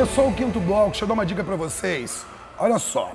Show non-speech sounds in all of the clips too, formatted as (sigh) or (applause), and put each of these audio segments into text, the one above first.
Começou o quinto bloco, deixa eu dar uma dica pra vocês. Olha só,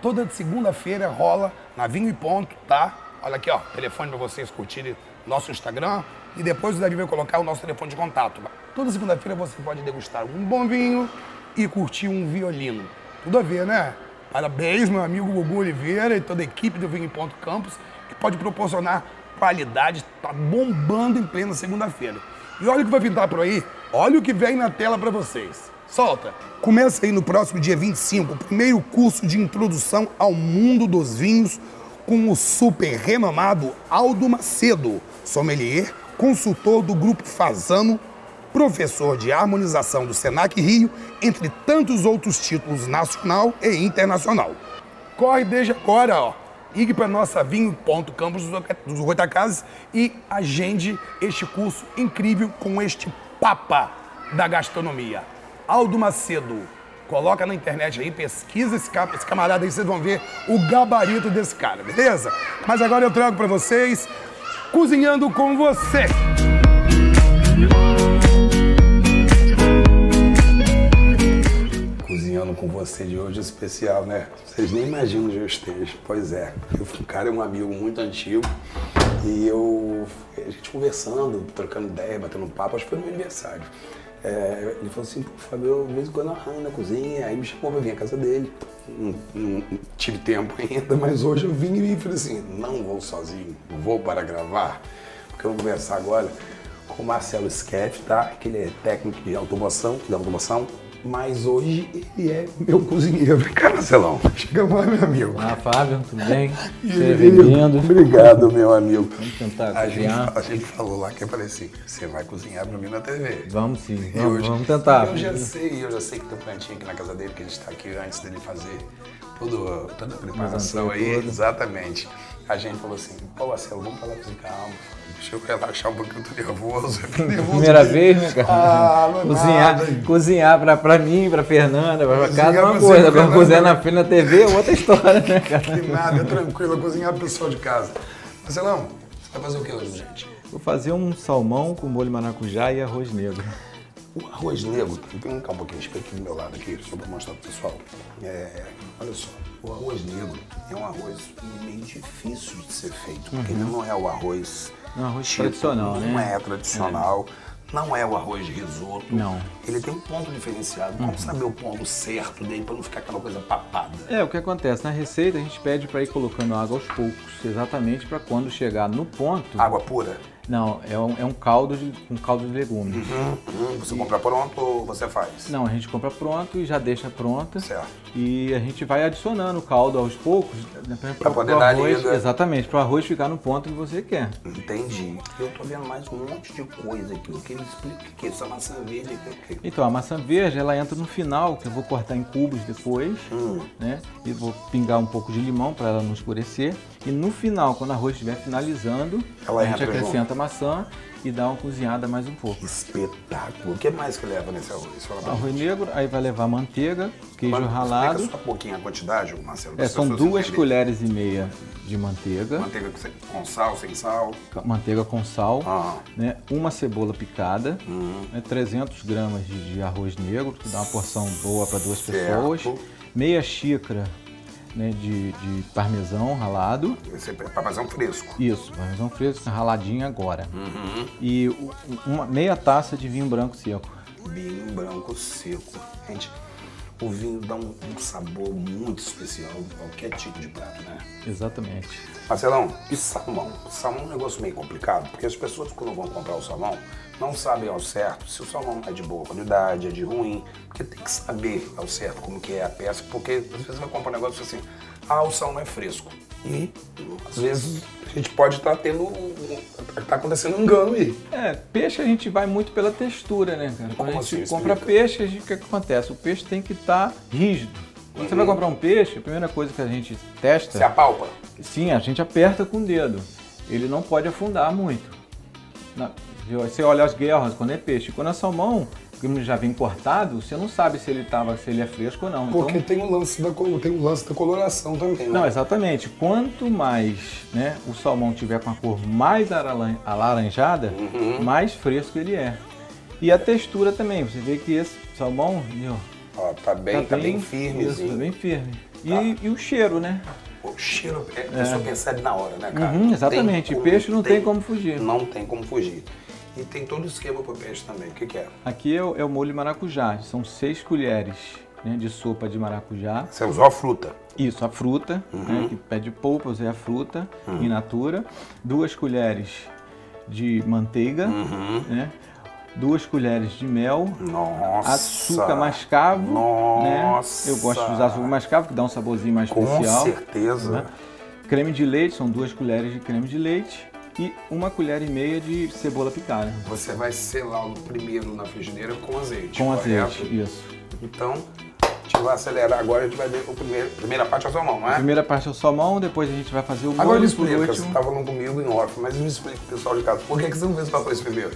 toda segunda-feira rola na Vinho e Ponto, tá? Olha aqui, ó, telefone pra vocês curtirem nosso Instagram e depois o Davi vai colocar o nosso telefone de contato. Toda segunda-feira você pode degustar um bom vinho e curtir um violino. Tudo a ver, né? Parabéns, meu amigo Gugu Oliveira e toda a equipe do Vinho e Ponto Campus, que pode proporcionar qualidade, tá bombando em plena segunda-feira. E olha o que vai pintar por aí, olha o que vem na tela pra vocês. Solta! Começa aí no próximo dia 25 o primeiro curso de introdução ao mundo dos vinhos com o super renomado Aldo Macedo, sommelier, consultor do Grupo Fazano, professor de harmonização do Senac Rio, entre tantos outros títulos nacional e internacional. Corre desde agora, ó. Ligue para nossa vinho.campus dos Goitacazes e agende este curso incrível com este papa da gastronomia. Aldo Macedo. Coloca na internet aí, pesquisa esse, esse camarada aí, vocês vão ver o gabarito desse cara, beleza? Mas agora eu trago para vocês Cozinhando com você. Cozinhando com você de hoje é especial, né? Vocês nem imaginam onde eu esteja. Pois é, o cara é um amigo muito antigo e eu, a gente conversando, trocando ideia, batendo papo, acho que foi no meu aniversário. É, ele falou assim, pô, Fábio, eu, de vez em quando arranho na cozinha, aí me chamou pra vir à casa dele. Não, não tive tempo (laughs) ainda, mas hoje eu vim e falei assim, não vou sozinho, vou para gravar, porque eu vou conversar agora com o Marcelo Skeff, tá? Que ele é técnico de automação, de automação, mas hoje ele é meu cozinheiro. (laughs) Vem cá, Marcelão, chega mais, meu amigo. Olá, Fábio, tudo bem? (laughs) Seja bem-vindo. Obrigado, meu amigo. (laughs) Vamos tentar A gente, cozinhar. a gente falou lá que eu falei assim, você vai cozinhar pra mim na TV. Vamos sim, vamos, hoje- vamos tentar. Eu já sei, eu já sei que tem um cantinho aqui na casa dele, que a gente está aqui antes dele fazer todo, toda a preparação aí. Exatamente. A gente falou assim, pô, Marcelo, vamos falar com calma. Deixa eu relaxar um pouquinho, eu tô nervoso. Eu tô nervoso. Primeira vez, né, cara? Ah, não é cozinhar, nada. cozinhar pra, pra mim, pra Fernanda, pra Cozinhar casa é uma coisa. Agora cozinhar na frente da TV é outra história, né, cara? Que nada, é tranquilo, cozinhar pro pessoal de casa. Marcelão, você vai fazer o que hoje, gente? Vou fazer um salmão com molho maracujá e arroz negro. O arroz negro, cá um pouquinho, espelho aqui do meu lado aqui, só pra mostrar pro pessoal. É, olha só, o arroz negro é um arroz meio difícil de ser feito, porque ele não é o arroz... É um arroz tipo, tradicional, não né? é tradicional, não é o arroz de risoto. Não. Ele tem um ponto diferenciado. Como saber o ponto certo dele pra não ficar aquela coisa papada? É, o que acontece? Na receita a gente pede pra ir colocando água aos poucos, exatamente pra quando chegar no ponto. Água pura? Não, é um, é um caldo de um caldo de legumes. Hum, hum, você compra pronto ou você faz? Não, a gente compra pronto e já deixa pronta. Certo. E a gente vai adicionando o caldo aos poucos, né, Pra poder pro dar arroz, liga. Exatamente, para o arroz ficar no ponto que você quer. Entendi. Eu tô vendo mais um monte de coisa aqui. O que me explica o que é essa maçã verde aqui? Então, a maçã verde, ela entra no final, que eu vou cortar em cubos depois, Hum. né? E vou pingar um pouco de limão para ela não escurecer. E no final, quando o arroz estiver finalizando, Ela a gente acrescenta a maçã e dá uma cozinhada mais um pouco. Espetáculo. O que mais que leva nesse arroz? Arroz negro, aí vai levar manteiga, queijo Mano, ralado. Explica só um pouquinho a quantidade, Marcelo. É, são duas colheres e meia de manteiga, Manteiga com sal, sem sal. manteiga com sal, Ah. né, uma cebola picada, Uhum. né, 300 gramas de, de arroz negro, que dá uma porção boa para duas Certo. pessoas, meia xícara né, de, de parmesão ralado, Esse é um fresco. isso, parmesão fresco, raladinho agora, Uhum. e uma meia taça de vinho branco seco. Vinho branco seco. Gente, o vinho dá um, um sabor muito especial em qualquer tipo de prato, né? Exatamente. Marcelão, e salmão? Salmão é um negócio meio complicado, porque as pessoas quando vão comprar o salmão não sabem ao certo se o salmão é de boa qualidade, é de ruim, porque tem que saber ao certo como que é a peça, porque às vezes vai comprar um negócio assim, ah, o salmão é fresco. E às vezes a gente pode estar tendo, tá acontecendo um engano aí. É, peixe a gente vai muito pela textura, né, cara? Quando Como a gente assim? compra Explica. peixe, a gente, o que, que acontece? O peixe tem que estar rígido. Quando você vai Uhum. comprar um peixe, a primeira coisa que a gente testa, Você apalpa? sim, a gente aperta com o dedo. Ele não pode afundar muito. Na-? Você olha as guerras quando é peixe. Quando é salmão, que já vem cortado, você não sabe se ele, tava, se ele é fresco ou não. Porque Então, tem o lance da, tem o lance da coloração também, né? não, exatamente. Quanto mais né, o salmão tiver com a cor mais alaranjada, Uhum. mais fresco ele é. E a textura também, você vê que esse salmão, Ó, tá bem, tá, bem, firmezinho. Isso, bem firme. E, Tá. e o cheiro, né? O cheiro, é, a pessoa percebe na hora, né, cara? Uhum, exatamente. Tem Peixe não tem como fugir. Não tem como fugir. E tem todo o esquema pro peixe também. O que, que é? Aqui é o, é o molho maracujá. São seis colheres né, de sopa de maracujá. Você usou a fruta. Isso, a fruta, Uhum. né, que pede polpa, usei a fruta in natura. Duas colheres de manteiga, Uhum. né? Duas colheres de mel. Nossa. Açúcar mascavo, Nossa. né? Eu gosto de usar açúcar mascavo, que dá um saborzinho mais Com especial. certeza. né? Creme de leite, são duas colheres de creme de leite. E uma colher e meia de cebola picada. Você vai selar o primeiro na frigideira com azeite. Com correto? azeite, isso. Então, a gente vai acelerar agora, a gente vai ver o primeiro, a primeira parte é o salmão, não A é? primeira parte é o salmão, depois a gente vai fazer o Agora me molho por explica, você último. tá falando comigo em off, mas me explica pro pessoal de casa, por que, que você não fez o arroz primeiro?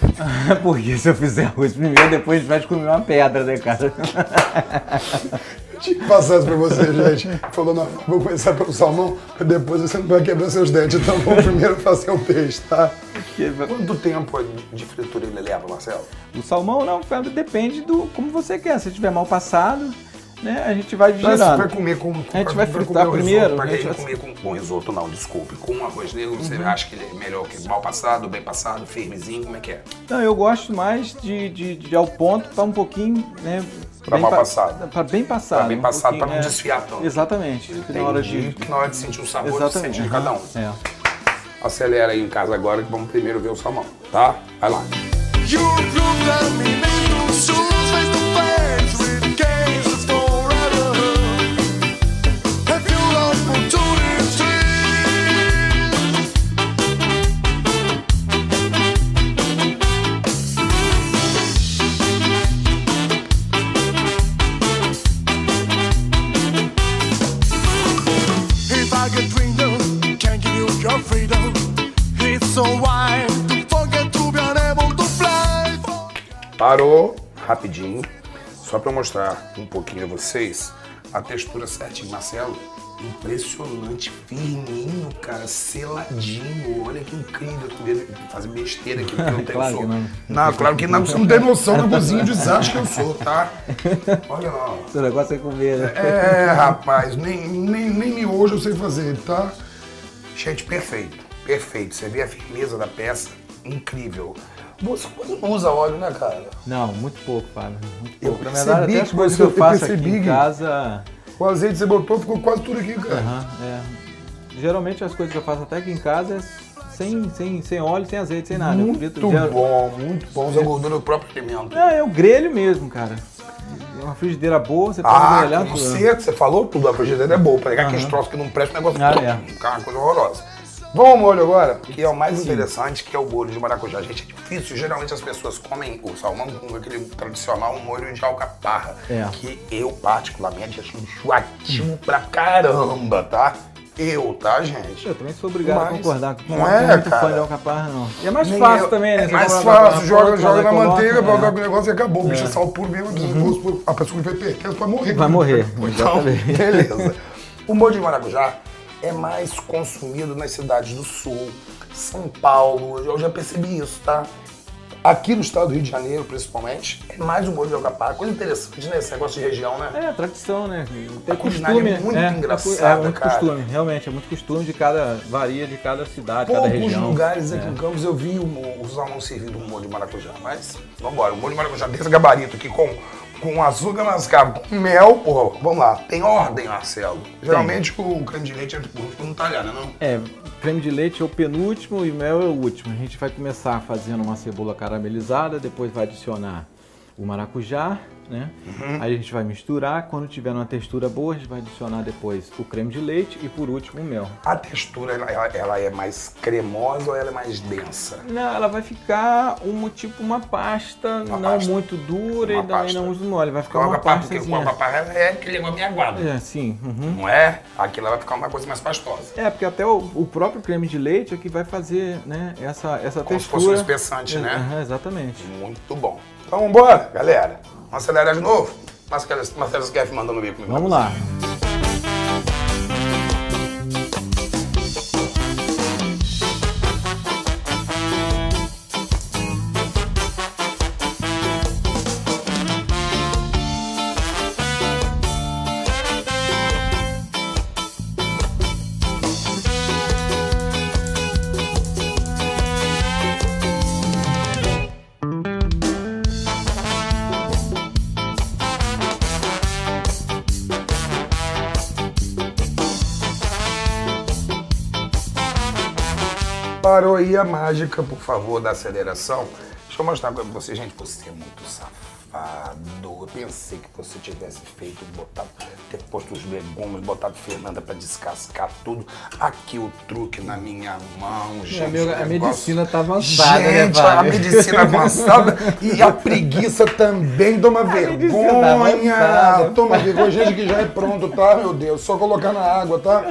(laughs) Porque se eu fizer arroz primeiro, depois a gente vai comer uma pedra, né, cara? (laughs) Eu tinha que passar isso pra você, gente. Falou, não, vou começar pelo salmão, depois você não vai quebrar seus dentes, então vamos primeiro fazer o peixe, tá? Quanto tempo de fritura ele leva, Marcelo? O salmão não, depende do como você quer. Se tiver mal passado, né, a gente vai Mas você girando. vai comer com. A gente vai fritar comer primeiro, Risoto, pra a gente comer com. Com risoto, não, desculpe. Com arroz negro, você Uhum. acha que ele é melhor que mal passado, bem passado, firmezinho? Como é que é? Não, eu gosto mais de, de, de ao ponto para um pouquinho, né? Pra bem mal pa- passado. Pra bem passado. Pra bem um passado, pra pouquinho, não é. desfiar tanto. Exatamente. que na hora de... Que na hora de sentir o sabor, você Exatamente. sente de cada um. É. Acelera aí em casa agora que vamos primeiro ver o salmão, tá? Vai lá. You só eu mostrar um pouquinho a vocês a textura certinha. Marcelo, impressionante, firminho, cara, seladinho. Olha que incrível. Eu tô vendo fazer besteira aqui, porque eu não (laughs) tenho Claro que não. Não, claro que não, você não tem noção da cozinha de desastre que eu sou, tá? Olha lá, ó. O negócio é comer, né? É, rapaz, nem, nem, nem miojo eu sei fazer, tá? Gente, perfeito, perfeito. Você vê a firmeza da peça, incrível. Você quase não usa óleo, né, cara? Não, muito pouco, Fábio. Muito Eu pouco. Na percebi verdade, até as coisas que eu eu faço aqui percebi em que- casa. O azeite que você botou ficou quase tudo aqui, cara. Aham, é. Geralmente as coisas que eu faço até aqui em casa é sem, sem, sem óleo, sem azeite, sem nada. Eu Muito frito- geral- bom, muito bom. Usa gordura do próprio alimento. É, é o grelho mesmo, cara. É uma frigideira boa, você pode Ah, grelhar tudo. certeza, você falou tudo, a frigideira é boa. Pegar aqueles troços que não prestam, o negócio Ah, é. fica uma coisa horrorosa. Vamos ao molho agora, que é o mais interessante, que é o molho de maracujá. Gente, é difícil. Geralmente as pessoas comem o salmão com aquele tradicional molho de alcaparra. É. Que eu, particularmente, acho enjoativo pra caramba, tá? Eu, tá, gente? Eu também sou obrigado a Mas- concordar com não não é, é muito cara? fã de alcaparra, não. E é mais Nem fácil eu. também, né? É mais fácil, joga, joga na coloca, manteiga, é. coloca o negócio e acabou. O bicho é sal puro mesmo, desgosto, a pessoa que vai perder vai morrer. Vai (laughs) morrer, Então, beleza. O molho de maracujá é mais consumido nas cidades do sul, São Paulo, eu já percebi isso, tá? Aqui no estado do Rio de Janeiro, principalmente, é mais o molho de alcaparra. Coisa interessante, né? Esse negócio de região, né? É, tradição, né? Tem A culinária costume. é muito é, engraçada, É muito cara. costume, realmente. É muito costume de cada. varia de cada cidade, cada Poucos região. lugares aqui É. em Campos eu vi o, mo- o salmão servido com molho de maracujá. Mas, vambora, o molho de maracujá desse gabarito aqui com, com açúcar mascavo, com mel, pô, vamos lá. Tem ordem, Marcelo. Geralmente o creme de leite entra por último, não talhar, né não? É, creme de leite é o penúltimo e mel é o último. A gente vai começar fazendo uma cebola caramelizada, depois vai adicionar o maracujá, né? Uhum. Aí a gente vai misturar. Quando tiver uma textura boa, a gente vai adicionar depois o creme de leite e por último o mel. A textura, ela, ela- é mais cremosa ou ela é mais densa? Não, ela vai ficar um tipo uma pasta, Uma não pasta. muito dura Uma e também pasta. não muito mole. Vai ficar Com uma alcaparra, porque pastazinha. alcaparra é aquele meio aguado. É, sim. uhum. Não é? Aqui ela vai ficar uma coisa mais pastosa. É, porque até o, o próprio creme de leite é que vai fazer, né, essa, essa Como se textura. fosse um espessante, né? Aham, exatamente. Muito bom. Então vambora, galera. Vamos acelerar de novo? Marcelo Skeff mandando ver comigo. Vamos lá. Parou aí a mágica, por favor, da aceleração. Deixa eu mostrar pra você, gente, você é muito safado. Eu pensei que você tivesse feito, botado, ter posto os legumes, botado Fernanda pra descascar tudo. Aqui o truque na minha mão, gente. o a medicina tá avançada, né, Gente, a Wagner? medicina avançada e a preguiça também. Toma medicina tá vergonha. Toma vergonha. Gente que já é pronto, tá? Meu Deus, só colocar na água, tá?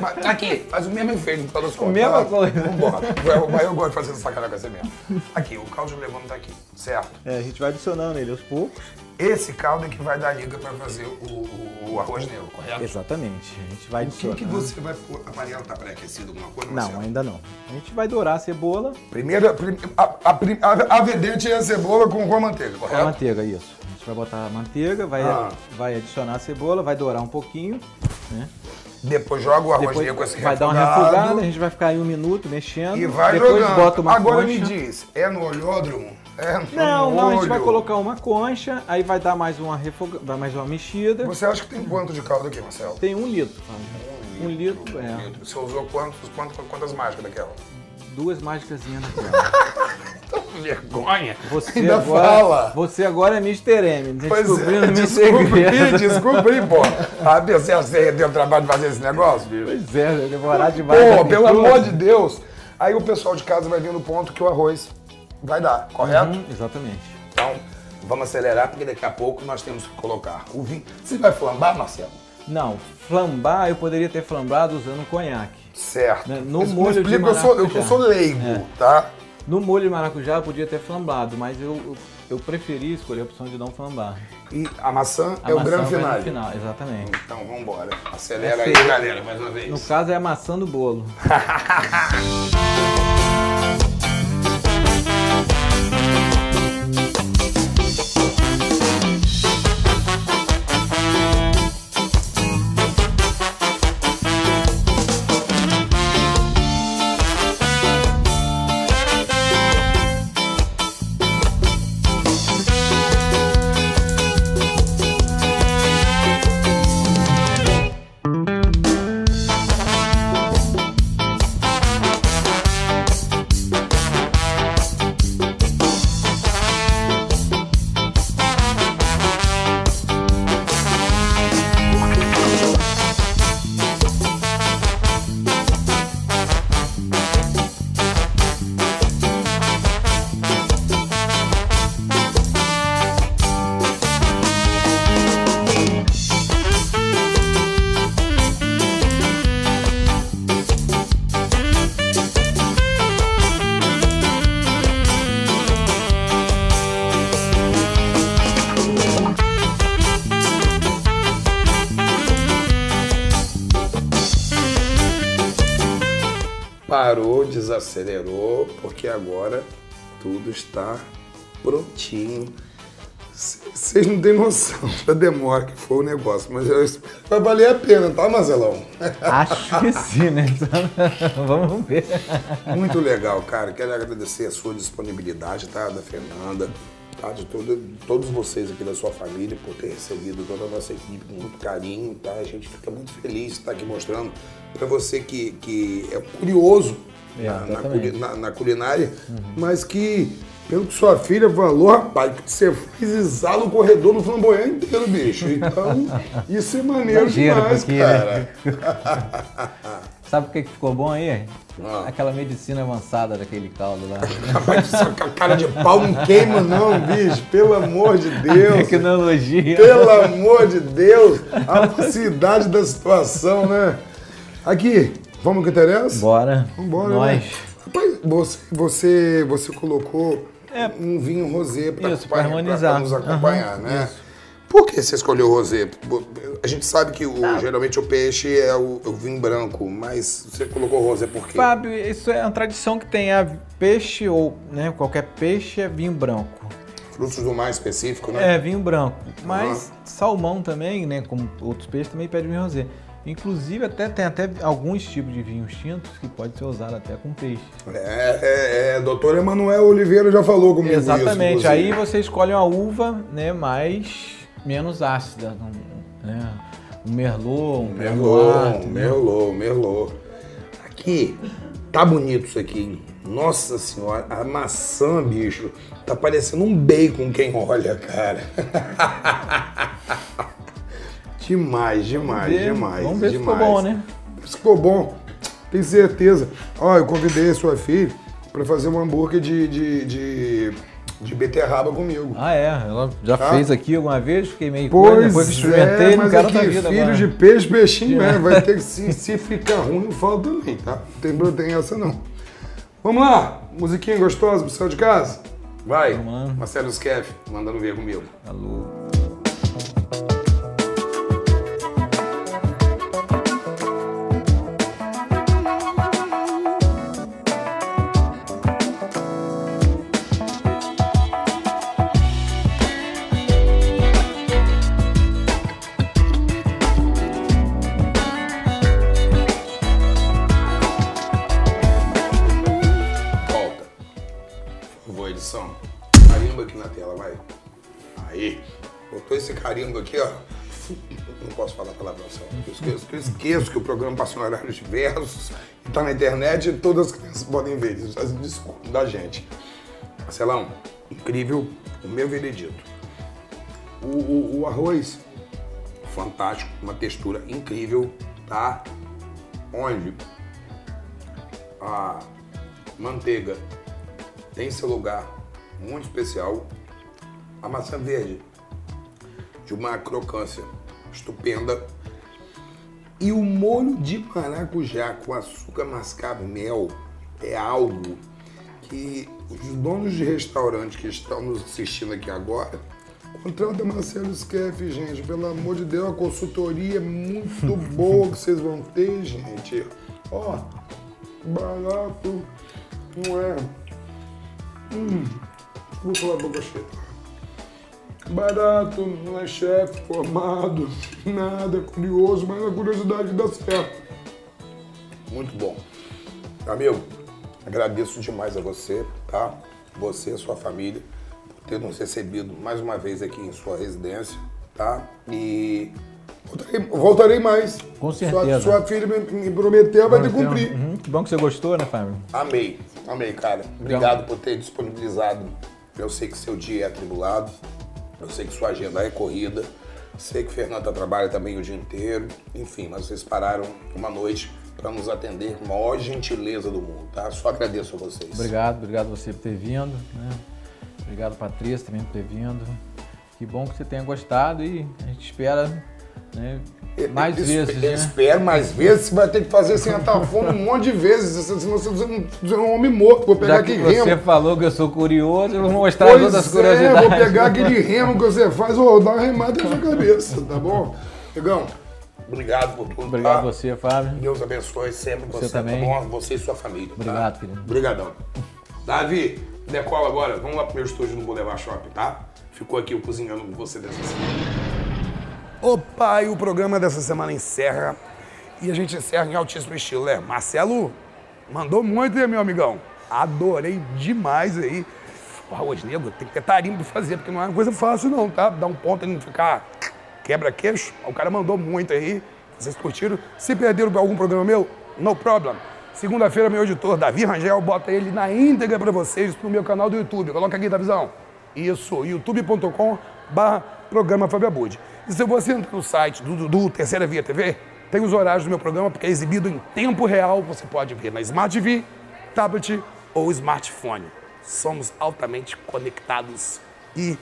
Mas, aqui, faz o mesmo efeito no todas as contas. Mesma tá? coisa. Vambora. Eu, eu gosto de fazer essa sacanagem com você mesmo. Aqui, o caldo de legume tá aqui, certo? É, a gente vai adicionando ele aos poucos. Esse caldo é que vai dar liga pra fazer o, o- o arroz negro, correto? Exatamente. A gente vai O que, que você vai? A panela tá pré-aquecida, alguma coisa? Marcelo? Não, ainda não. A gente vai dourar a cebola Primeiro, prim- a, a, a, a vedete é a cebola com, com a manteiga, com a correto? manteiga, isso. A gente vai botar a manteiga, vai, Ah. vai adicionar a cebola, vai dourar um pouquinho, né? Depois joga o arroz Depois negro esse vai dar uma refogado refogada, a gente vai ficar aí um minuto mexendo. E vai depois jogando. bota uma Agora concha. me diz, é no olhódromo? É Não, não, a gente vai colocar uma concha, aí vai dar mais uma refoga... vai mais uma mexida. Você acha que tem quanto de caldo aqui, Marcelo? Tem um litro. Fábio. Um litro, é. Você usou quantos, quantas, quantas mágicas daquela? Duas mágicasinhas naquela. (laughs) Vergonha. Você Ainda agora, fala. Você agora é Mr. M, Pois descobrindo é, desculpa (laughs) segredo. (laughs) aí, pô. Ah, você deu trabalho de fazer esse negócio, bicho? Pois é, demorar demais. Pô, pra pelo amor de Deus. Aí o pessoal de casa vai ver no ponto que o arroz vai dar, correto? Hum, exatamente. Então, vamos acelerar, porque daqui a pouco nós temos que colocar o vinho. Você vai flambar, Marcelo? Não, flambar eu poderia ter flambado usando conhaque. Certo. Né, no Mas- molho mas de explica, eu sou, eu, maracujá. sou leigo, É. tá? No molho de maracujá eu podia ter flambado, mas eu, eu, preferi escolher a opção de não flambar. E a maçã A é o grande vai no final. final, exatamente. Então, vamos embora. Acelera É aí, galera, mais uma vez. No caso é a maçã do bolo. (laughs) desacelerou, porque agora tudo está prontinho. Vocês não têm noção (laughs) da demora que foi o negócio, mas eu espero que vai valer a pena, tá, Marcelão? (laughs) Acho que sim, né? (laughs) Vamos ver. Muito legal, cara. Quero agradecer a sua disponibilidade, tá? Da Fernanda, tá? De todo, todos vocês aqui da sua família por ter recebido toda a nossa equipe com muito carinho, tá? A gente fica muito feliz de estar aqui mostrando para você que, que é curioso É, na, na na- na culinária, mas que, pelo que sua filha falou, rapaz, que você fez exala o corredor do flamboyant inteiro, bicho. Então, isso é maneiro um demais, pouquinho, cara. né? (laughs) Sabe o que ficou bom aí? Ah. Aquela medicina avançada daquele caldo lá. Rapaz, essa cara de pau não queima, não, bicho. Pelo amor de Deus. Tecnologia. Pelo amor de Deus. A facilidade da situação, né? Aqui, vamos que interessa? Bora. Vambora, Nós. né? Rapaz, você, você, você colocou É. um vinho rosé para Isso, harmonizar. nos acompanhar, Aham, né? Por que você escolheu o rosé? A gente sabe que o- Ah. geralmente o peixe é o, o vinho branco, mas você colocou o rosé por quê? Fábio, isso é uma tradição que tem. A peixe ou né, qualquer peixe é vinho branco. Frutos do mar específico, né? É, vinho branco. Mas salmão também, né? Como outros peixes, também pede vinho rosé. Inclusive, até, tem até alguns tipos de vinhos tintos que pode ser usado até com peixe. É, é, é, doutor Emanuel Oliveira já falou comigo isso. Exatamente. inclusive. Aí você escolhe uma uva, né, mais menos ácida, um, né, um merlot, um Merlot, Merlot, Merlot, Merlot. Aqui, Tá bonito isso aqui, hein? Nossa senhora, a maçã, bicho, tá parecendo um bacon quem olha, cara. (laughs) demais, demais, ver. demais. Vamos ver se ficou demais. bom, né? Ficou bom, tenho certeza. Ó, eu convidei a sua filha pra fazer um hambúrguer de, de, de, de beterraba comigo. Ah, é. Ela já Tá. fez aqui alguma vez, fiquei meio Pois coisa, depois que experimentei, é, não mas quero aqui, vida filho agora. de peixe, peixinho, (laughs) é, vai ter que, se, se ficar ruim, eu falo também, tá? Não tem, não tem essa não. Vamos lá, musiquinha gostosa pro céu de casa? Vai, Vamos lá. Marcelo Skeff, mandando ver comigo. Alô. Aqui, ó. Não posso falar palavrão, só. Eu esqueço, eu esqueço que o programa passa em horários diversos e tá na internet e todas as crianças podem ver isso. Da gente. Marcelão, incrível o meu veredito. O, o- o arroz, fantástico, uma textura incrível, tá? Onde a manteiga tem seu lugar muito especial. A maçã verde, de uma crocância estupenda. E o molho de maracujá com açúcar mascavo mel é algo que os donos de restaurante que estão nos assistindo aqui agora, contrata Marcelo Skeff, gente. Pelo amor de Deus, a consultoria é muito (laughs) boa que vocês vão ter, gente. Ó, barato, não é? Hum, vou falar boca cheia. Barato, não é chefe formado, nada, curioso, mas a curiosidade dá certo. Muito bom. Amigo, agradeço demais a você, tá? Você e a sua família, por ter nos recebido mais uma vez aqui em sua residência, tá? E voltarei, voltarei mais. Com Sua, certeza. sua filha me, me prometeu, vai ter que cumprir. Uhum, que bom que você gostou, né, Fábio? Amei, amei, cara. Obrigado por ter disponibilizado. Eu sei que seu dia é atribulado, eu sei que sua agenda é corrida, sei que Fernanda trabalha também o dia inteiro. Enfim, mas vocês pararam uma noite para nos atender com a maior gentileza do mundo, tá? Só agradeço a vocês. Obrigado, obrigado você por ter vindo, né? Obrigado, Patrícia, também por ter vindo. Que bom que você tenha gostado e a gente espera né, mais Eu- eu vezes, espe- eu né? Espero mais vezes, você vai ter que fazer sem atar fome um monte de vezes, senão você você é um homem morto. Vou pegar Já que aquele você remo. falou que eu sou curioso, eu vou mostrar as Pois outras é, curiosidades. vou pegar aquele remo que você faz, vou dar uma remada na sua cabeça, tá bom? Negão, obrigado por tudo. Obrigado tá? a você, Fábio. Deus abençoe sempre você, também. tá bom? Você e sua família. Obrigado, tá? querido. Obrigadão. Davi, decola agora. Vamos lá pro meu estúdio no Boulevard Shopping, tá? Ficou aqui eu cozinhando com você dessa semana. Opa, e o programa dessa semana encerra. E a gente encerra em altíssimo estilo, né? Marcelo mandou muito, né, meu amigão? Adorei demais aí. O arroz negro tem que ter tarimbo pra fazer, porque não é uma coisa fácil não, tá? Dar um ponto e não ficar quebra-queixo. O cara mandou muito aí. Vocês curtiram? Se perderam algum programa meu, no problem. Segunda-feira, meu editor, Davi Rangel, bota ele na íntegra pra vocês no meu canal do YouTube. Coloca aqui, Davizão. Isso, youtube.com barra programa Fábio. Se você entrar no site do, do, Terceira Via TV, tem os horários do meu programa, porque é exibido em tempo real. Você pode ver na Smart TV, tablet ou smartphone. Somos altamente conectados e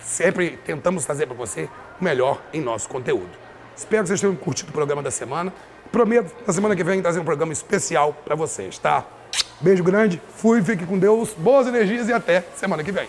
sempre tentamos trazer para você o melhor em nosso conteúdo. Espero que vocês tenham curtido o programa da semana. Prometo, na semana que vem, trazer um programa especial para vocês, tá? Beijo grande, fui, fique com Deus, boas energias e até semana que vem.